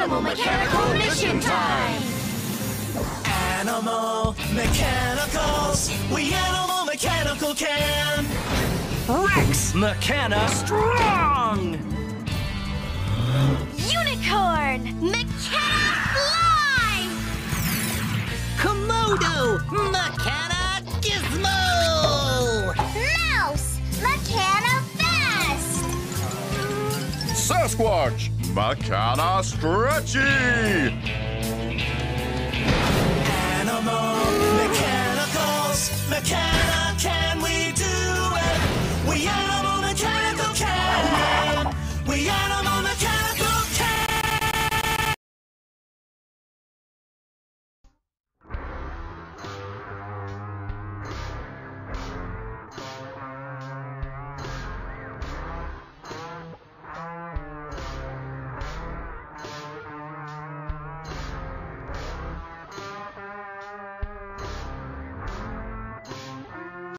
Animal Mechanical Mission Time! Animal Mechanicals, we Animal Mechanical can! Rex Mechana Strong! Unicorn! Mechana Fly! Komodo Mechana Sasquatch, Mechana Stretchy! Animal Mechanicals, Mechana,